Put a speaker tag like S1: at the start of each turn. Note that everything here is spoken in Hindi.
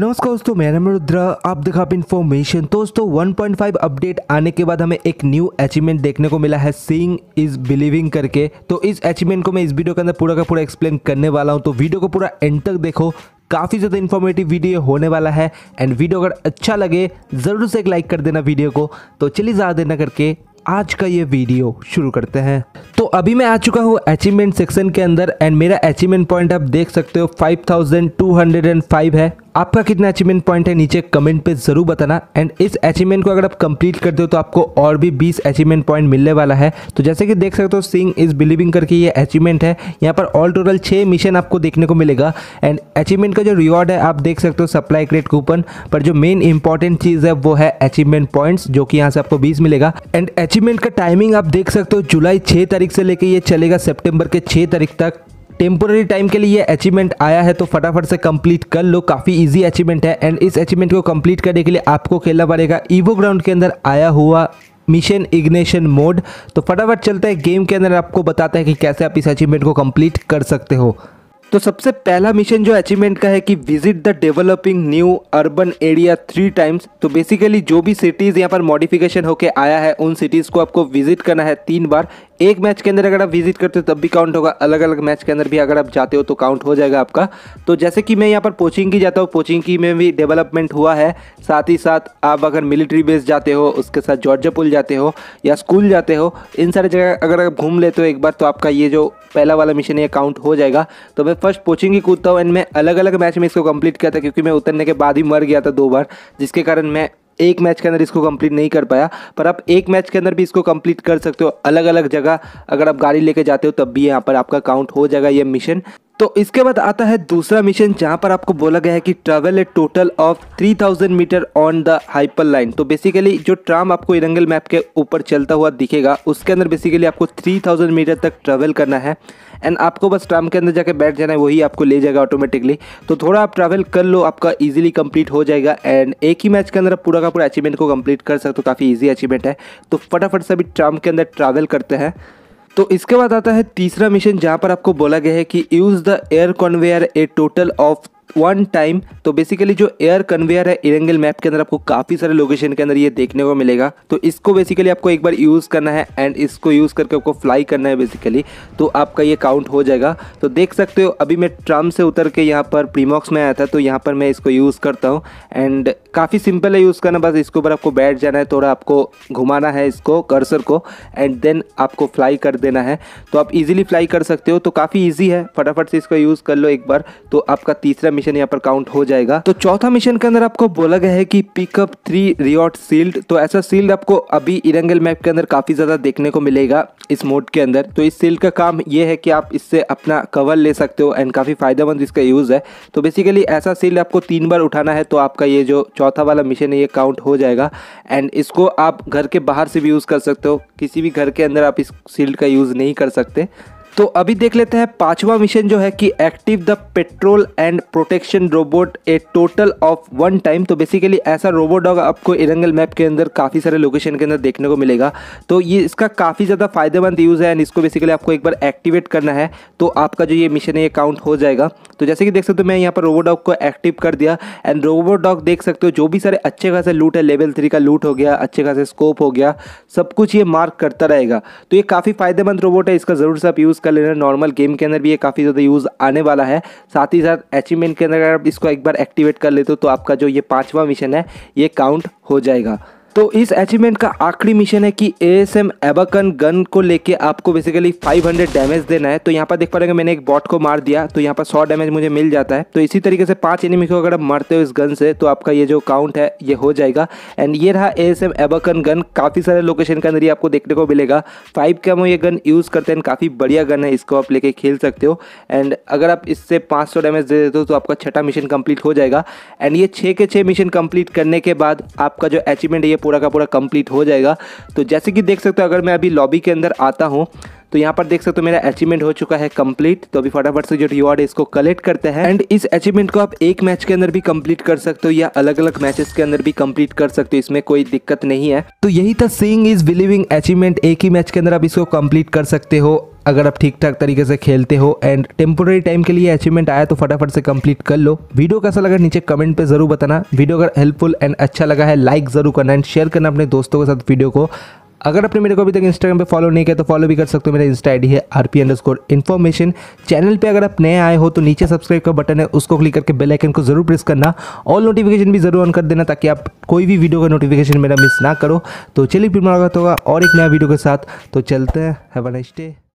S1: नमस्कार दोस्तों, मेरा नाम रुद्रा, आप देखा इन्फॉर्मेशन तो दोस्तों 1.5 अपडेट आने के बाद हमें एक न्यू अचीवमेंट देखने को मिला है सीइंग इज़ बिलीविंग करके। तो इस अचीवमेंट को मैं इस वीडियो के अंदर पूरा का पूरा एक्सप्लेन करने वाला हूँ। तो वीडियो को पूरा एंड तक देखो। काफ़ी ज़्यादा इन्फॉर्मेटिव वीडियो होने वाला है। एंड वीडियो अगर अच्छा लगे, ज़रूर से एक लाइक कर देना वीडियो को। तो चलिए ज़्यादा देना करके आज का ये वीडियो शुरू करते हैं। तो अभी मैं आ चुका हूँ अचीवमेंट सेक्शन के अंदर। एंड मेरा अचीवमेंट पॉइंट आप देख सकते हो 5205 है। आपका कितना अचीवमेंट पॉइंट है, नीचे कमेंट पे ज़रूर बताना। एंड इस अचीवमेंट को अगर आप कंप्लीट करते हो तो आपको और भी 20 अचीवमेंट पॉइंट मिलने वाला है। तो जैसे कि देख सकते हो सिंग इज़ बिलीविंग करके ये अचीवमेंट है। यहाँ पर ऑल टोटल छः मिशन आपको देखने को मिलेगा। एंड अचीवमेंट का जो रिवॉर्ड है, आप देख सकते हो सप्लाई क्रेट कूपन पर जो मेन इंपॉर्टेंट चीज़ है, वो है अचीवमेंट पॉइंट्स जो कि यहाँ से आपको बीस मिलेगा। एंड अचीवमेंट का टाइमिंग आप देख सकते हो, जुलाई छः तारीख से लेकर ये चलेगा सेप्टेम्बर के छः तारीख तक। टेम्पोररी टाइम के लिए अचीवमेंट आया है तो फटाफट से कंप्लीट कर लो। काफ़ी इजी अचीवमेंट है। एंड इस अचीवमेंट को कंप्लीट करने के लिए आपको खेलना पड़ेगा। ईवो ग्राउंड के अंदर आया हुआ मिशन इग्नेशन मोड तो फटाफट चलते हैं। गेम के अंदर आपको बताता है कि कैसे आप इस अचीवमेंट को कंप्लीट कर सकते हो। तो सबसे पहला मिशन जो अचीवमेंट का है कि visit the developing new urban area three times तो बेसिकली जो भी सिटीज़ यहाँ पर मॉडिफिकेशन होके आया है, उन सिटीज़ को आपको विज़िट करना है तीन बार। एक मैच के अंदर अगर आप विज़िट करते हो, तब भी काउंट होगा। अलग अलग मैच के अंदर भी अगर आप जाते हो तो काउंट हो जाएगा आपका। तो जैसे कि मैं यहाँ पर पोचिंग की जाता हूँ। पोचिंग की में भी डेवलपमेंट हुआ है। साथ ही साथ आप अगर मिलिट्री बेस जाते हो, उसके साथ जॉर्जा पुल जाते हो, या स्कूल जाते हो, इन सारी जगह अगर आप घूम लेते हो एक बार तो आपका ये जो पहला वाला मिशन ये काउंट हो जाएगा। तो मैं फ़र्स्ट पोचिंग ही कूदता हूँ एंड मैं अलग अलग मैच में इसको कंप्लीट किया था क्योंकि मैं उतरने के बाद ही मर गया था दो बार, जिसके कारण मैं एक मैच के अंदर इसको कंप्लीट नहीं कर पाया। पर आप एक मैच के अंदर भी इसको कंप्लीट कर सकते हो अलग अलग जगह। अगर आप गाड़ी लेके जाते हो तब भी यहाँ पर आपका काउंट हो जाएगा ये मिशन तो इसके बाद आता है दूसरा मिशन जहाँ पर आपको बोला गया है कि travel a total of 3000 meter on the hyperline तो बेसिकली जो ट्राम आपको इरंगल मैप के ऊपर चलता हुआ दिखेगा, उसके अंदर बेसिकली आपको 3000 मीटर तक ट्रेवल करना है. एंड आपको बस ट्राम के अंदर जाके बैठ जाना है, वही आपको ले जाएगा ऑटोमेटिकली तो थोड़ा आप ट्रैवल कर लो, आपका ईजिली कंप्लीट हो जाएगा. एंड एक ही मैच के अंदर आप पूरा का पूरा अचीवमेंट को कंप्लीट कर सकते हो, काफ़ी ईजी अचीवमेंट है. तो फटाफट से अभी ट्राम के अंदर ट्रैवल करते हैं. तो इसके बाद आता है तीसरा मिशन जहाँ पर आपको बोला गया है कि use the air conveyor a total of one time तो बेसिकली जो एयर कन्वेयर है इरेंगल मैप के अंदर आपको काफ़ी सारे लोकेशन के अंदर ये देखने को मिलेगा। तो इसको बेसिकली आपको एक बार यूज़ करना है एंड इसको यूज़ करके आपको फ्लाई करना है बेसिकली तो आपका ये काउंट हो जाएगा। तो देख सकते हो, अभी मैं ट्रम से उतर के यहाँ पर प्रीमॉक्स में आया था तो यहाँ पर मैं इसको यूज़ करता हूँ। एंड काफ़ी सिंपल है यूज़ करना, बस इसके ऊपर आपको बैठ जाना है, थोड़ा आपको घुमाना है इसको कर्सर को एंड देन आपको फ्लाई कर देना है। तो आप इजीली फ्लाई कर सकते हो तो काफ़ी इजी है। फटाफट से इसको यूज़ कर लो एक बार। तो आपका तीसरा मिशन यहाँ पर काउंट हो जाएगा। तो चौथा मिशन के अंदर आपको बोला गया है कि पिकअप थ्री रियॉट सील्ड तो ऐसा सील्ड आपको अभी इरंगल मैप के अंदर काफ़ी ज़्यादा देखने को मिलेगा इस मोड के अंदर। तो इस सील्ड का काम ये है कि आप इससे अपना कवर ले सकते हो एंड काफ़ी फ़ायदेमंद इसका यूज़ है। तो बेसिकली ऐसा सील्ड आपको तीन बार उठाना है तो आपका ये जो चौथा वाला मिशन है, ये काउंट हो जाएगा। एंड इसको आप घर के बाहर से भी यूज़ कर सकते हो। किसी भी घर के अंदर आप इस सील्ड का यूज़ नहीं कर सकते। तो अभी देख लेते हैं, पांचवा मिशन जो है कि active the patrol and protection robot a total of one time तो बेसिकली ऐसा रोबोट डॉग आपको इरंगल मैप के अंदर काफ़ी सारे लोकेशन के अंदर देखने को मिलेगा। तो ये इसका काफ़ी ज़्यादा फ़ायदेमंद यूज़ है एंड इसको बेसिकली आपको एक बार एक्टिवेट करना है तो आपका जो ये मिशन है, ये काउंट हो जाएगा। तो जैसे कि देख सकते हो, मैं यहाँ पर रोबोट डॉग को एक्टिव कर दिया एंड रोबोट डॉग देख सकते हो, जो भी सारे अच्छे खासे लूट है लेवल थ्री का लूट हो गया, अच्छे खासे स्कोप हो गया, सब कुछ ये मार्क करता रहेगा। तो ये काफ़ी फ़ायदेमंद रोबोट है, इसका ज़रूर से आप यूज़ कर लेना नॉर्मल गेम के अंदर भी ये काफ़ी ज़्यादा यूज़ आने वाला है। साथ ही साथ अचीवमेंट के अंदर अगर आप इसको एक बार एक्टिवेट कर लेते हो तो आपका जो ये पाँचवा मिशन है, ये काउंट हो जाएगा। तो इस अचीवमेंट का आखिरी मिशन है कि A S M Abakan gun को लेके आपको बेसिकली 500 डैमेज देना है। तो यहाँ पर देख पा रहे मैंने एक बॉट को मार दिया। तो यहाँ पर 100 डैमेज मुझे मिल जाता है। तो इसी तरीके से पाँच एनिमी को अगर आप मारते हो इस गन से तो आपका ये जो काउंट है, ये हो जाएगा। एंड ये रहा A S M Abakan gun काफ़ी सारे लोकेशन के अंदर ये आपको देखने को मिलेगा। फाइव कैमो ये गन यूज़ करते हैं। काफ़ी बढ़िया गन है। इसको आप लेके खेल सकते हो। एंड अगर आप इससे पाँच सौ डैमेज दे देते हो तो आपका छठा मिशन कंप्लीट हो जाएगा। एंड ये छः के छः मिशन कंप्लीट करने के बाद आपका जो अचीवमेंट है, ये पूरा का पूरा कंप्लीट हो जाएगा। तो जैसे कि देख सकते हो, अगर मैं अभी लॉबी के अंदर आता हूँ तो यहाँ पर देख सकते हो मेरा अचीवमेंट हो चुका है कंप्लीट तो अभी फटाफट से जो रिवॉर्ड है, इसको कलेक्ट करते हैं। एंड इस अचीवमेंट को आप एक मैच के अंदर भी कंप्लीट कर सकते हो या अलग अलग मैचेस के अंदर भी कंप्लीट कर सकते हो, इसमें कोई दिक्कत नहीं है। तो यही था सीइंग इज़ बिलीविंग अचीवमेंट एक ही मैच के अंदर आप इसको कंप्लीट कर सकते हो। अगर आप ठीक ठाक तरीके से खेलते हो एंड टेम्पोररी टाइम के लिए अचीवमेंट आया तो फटाफट से कंप्लीट कर लो। वीडियो कैसा लगा नीचे कमेंट पे ज़रूर बताना। वीडियो अगर हेल्पफुल एंड अच्छा लगा है लाइक ज़रूर करना एंड शेयर करना अपने दोस्तों के साथ वीडियो को। अगर आपने मेरे को अभी तक इंस्टाग्राम पे फॉलो नहीं किया तो फॉलो भी कर सकते हो। मेरा इंस्टा आईडी है R P under information channel पे अगर आप नए आए हो तो नीचे सब्सक्राइब का बटन है, उसको क्लिक करके बेल आइकन को ज़रूर प्रेस करना। ऑल नोटिफिकेशन भी ज़रूर ऑन कर देना ताकि आप कोई भी वीडियो का नोटिफिकेशन मेरा मिस ना करो। तो चलिए फिर मुलाकात होगा और एक नया वीडियो के साथ। तो चलते हैं। Have a day